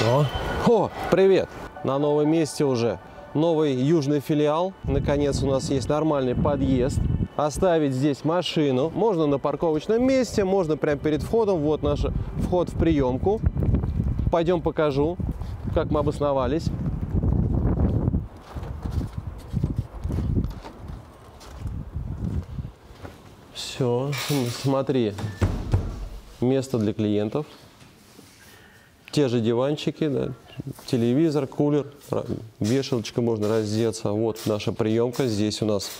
О, О, привет! На новом месте уже новый южный филиал. Наконец у нас есть нормальный подъезд. Оставить здесь машину. Можно на парковочном месте, можно прямо перед входом. Вот наш вход в приемку. Пойдем покажу, как мы обосновались. Все, смотри, место для клиентов. Те же диванчики, да, телевизор, кулер, вешалочка, можно раздеться. Вот наша приемка. Здесь у нас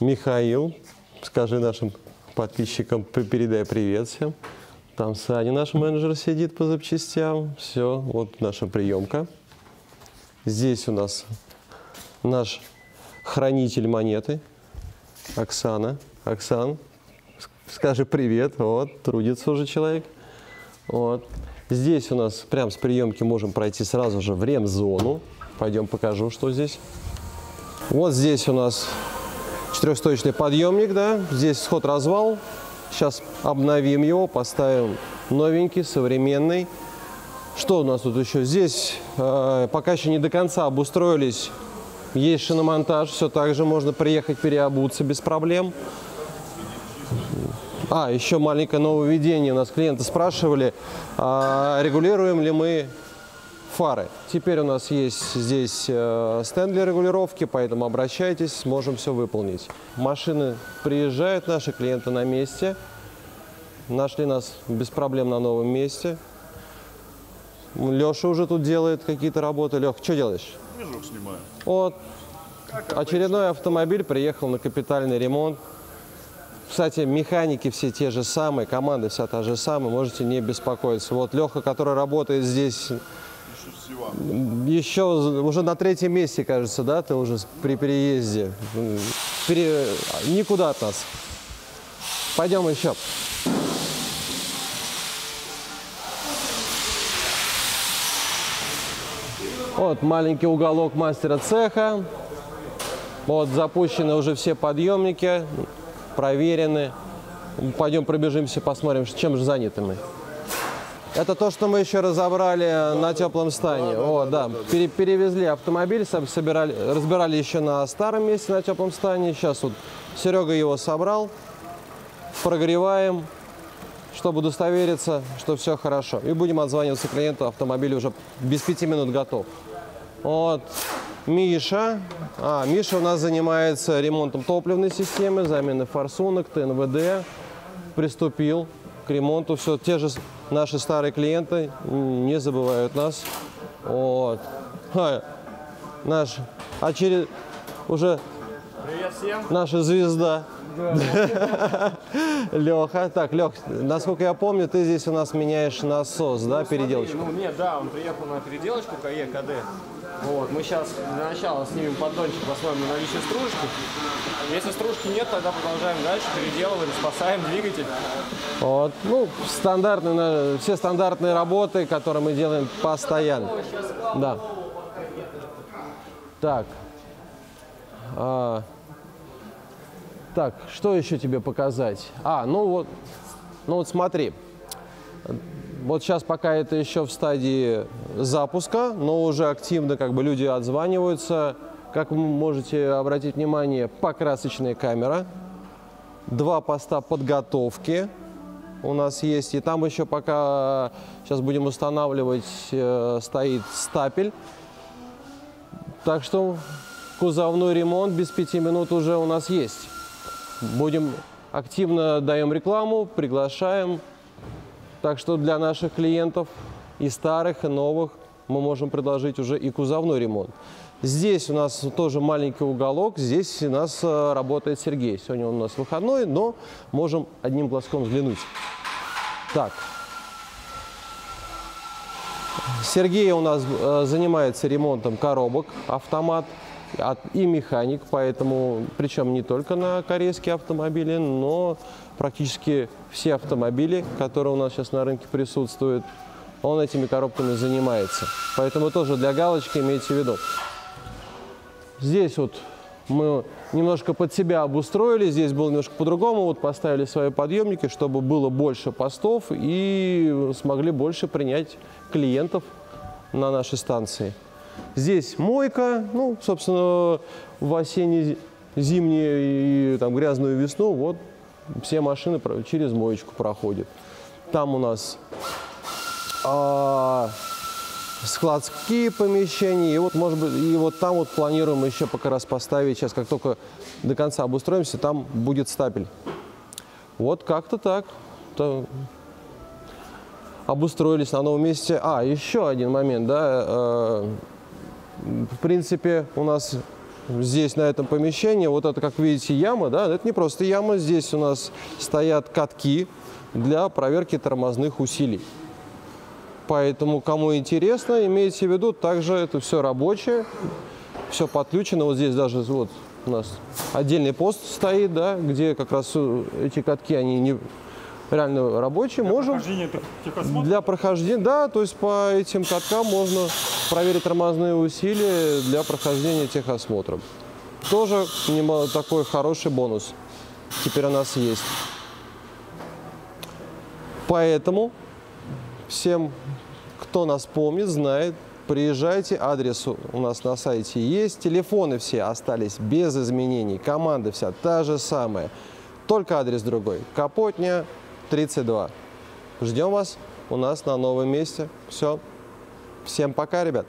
Михаил. Скажи нашим подписчикам, передай привет всем. Там Саня, наш менеджер, сидит по запчастям. Все, вот наша приемка. Здесь у нас наш хранитель монеты, Оксана. Оксан, скажи привет. Вот, трудится уже человек. Вот. Здесь у нас прям с приемки можем пройти сразу же в ремзону. Пойдем покажу, что здесь. Вот здесь у нас четырехстоечный подъемник, да. Здесь сход-развал. Сейчас обновим его, поставим новенький, современный. Что у нас тут еще? Здесь э, пока еще не до конца обустроились. Есть шиномонтаж, все так же можно приехать переобуться без проблем. А, еще маленькое нововведение. У нас клиенты спрашивали, а регулируем ли мы фары. Теперь у нас есть здесь э, стенд для регулировки, поэтому обращайтесь, можем все выполнить. Машины приезжают, наши клиенты на месте. Нашли нас без проблем на новом месте. Леша уже тут делает какие-то работы. Лех, что делаешь? Движок снимаю. Вот. Очередной автомобиль приехал на капитальный ремонт. Кстати, механики все те же самые, команда вся та же самая, можете не беспокоиться. Вот Леха, который работает здесь Еще уже на третьем месте, кажется, да, ты уже при переезде. Пере- Никуда от нас. Пойдем еще. Вот маленький уголок мастера цеха. Вот запущены уже все подъемники, проверены. Пойдем пробежимся, посмотрим, чем же заняты мы. Это то, что мы еще разобрали на теплом стане. О, да, Пере- перевезли автомобиль, соб- собирали, разбирали еще на старом месте на теплом стане. Сейчас вот Серега его собрал, прогреваем, чтобы удостовериться, что все хорошо. И будем отзваниваться клиенту, автомобиль уже без пяти минут готов. Вот. Миша. А, Миша у нас занимается ремонтом топливной системы, заменой форсунок, ТНВД. Приступил к ремонту. Все, те же наши старые клиенты не забывают нас. Вот. Ха, наш очеред... уже Привет всем. наша звезда. Леха. Так, Лех, насколько я помню, ты здесь у нас меняешь насос, да, переделочку? Ну, нет, да, он приехал на переделочку КЕ КД. Вот, мы сейчас для начала снимем поддончик, посмотрим на наличие стружки. Если стружки нет, тогда продолжаем дальше, переделываем, спасаем двигатель. Вот. Ну, стандартные, все стандартные работы, которые мы делаем постоянно. Да. Так. А, так, что еще тебе показать? А, ну вот, ну вот смотри. Вот сейчас пока это еще в стадии запуска, но уже активно как бы люди отзваниваются. Как вы можете обратить внимание, покрасочная камера, два поста подготовки у нас есть. И там еще пока сейчас будем устанавливать, э, стоит стапель. Так что кузовной ремонт без пяти минут уже у нас есть. Будем активно даем рекламу, приглашаем. Так что для наших клиентов и старых, и новых мы можем предложить уже и кузовной ремонт. Здесь у нас тоже маленький уголок, здесь у нас э, работает Сергей. Сегодня он у нас выходной, но можем одним глазком взглянуть. Так. Сергей у нас э, занимается ремонтом коробок, автомат и механик, поэтому, причем не только на корейские автомобили, но практически все автомобили, которые у нас сейчас на рынке присутствуют, он этими коробками занимается. Поэтому тоже для галочки имейте в виду. Здесь вот мы немножко под себя обустроили, здесь было немножко по-другому, вот поставили свои подъемники, чтобы было больше постов и смогли больше принять клиентов на нашей станции. Здесь мойка, ну, собственно, в осенне-зимнюю и там, грязную весну вот все машины через моечку проходят. Там у нас а, складские помещения. И вот, может быть, и вот там вот планируем еще пока раз поставить. Сейчас, как только до конца обустроимся, там будет стапель. Вот как-то так. То- Обустроились на новом месте. А, еще один момент, да. э, в принципе, у нас здесь, на этом помещении, вот это, как видите, яма, да, это не просто яма, здесь у нас стоят катки для проверки тормозных усилий. Поэтому, кому интересно, имейте в виду, также это все рабочее, все подключено. Вот здесь даже вот у нас отдельный пост стоит, да, где как раз эти катки, они не реально рабочие. Можем Прохождение тех- техосмотра? для прохождения, да, то есть по этим каткам можно проверить тормозные усилия для прохождения техосмотра. Тоже нема- такой хороший бонус теперь у нас есть. Поэтому всем, кто нас помнит, знает, приезжайте, адрес у нас на сайте есть, телефоны все остались без изменений, команда вся та же самая, только адрес другой. Капотня 32. Ждем вас у нас на новом месте. Все. Всем пока, ребят.